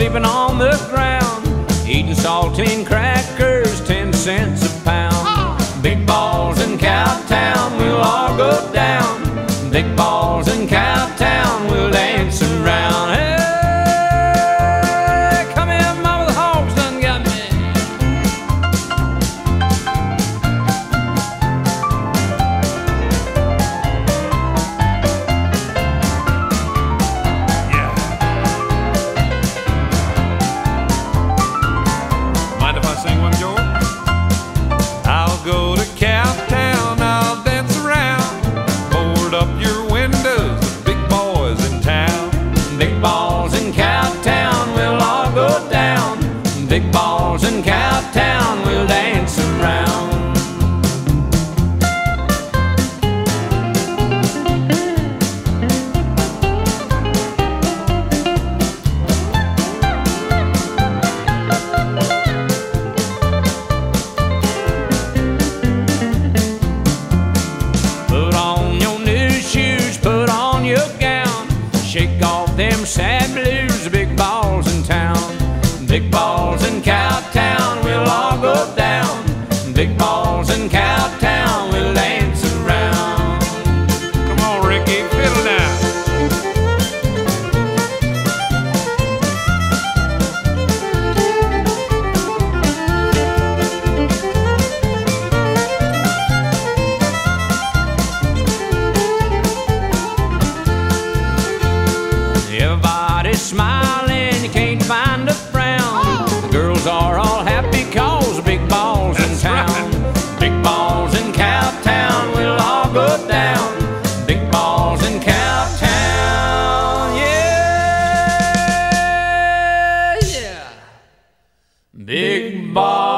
sleeping on the ground, eating saltine crackers, 10 cents a pound. Big balls in Cowtown, we'll all go down. Big balls in Cowtown, we'll dance big balls in Cowtown we'll dance around. Put on your new shoes, put on your gown, shake off them sad blues, big balls in town, big balls balls in Cowtown, we'll all go down. Big balls in Cowtown, we'll dance around. Come on, Ricky, fiddle now. Everybody's smiling, you can't Big Bob.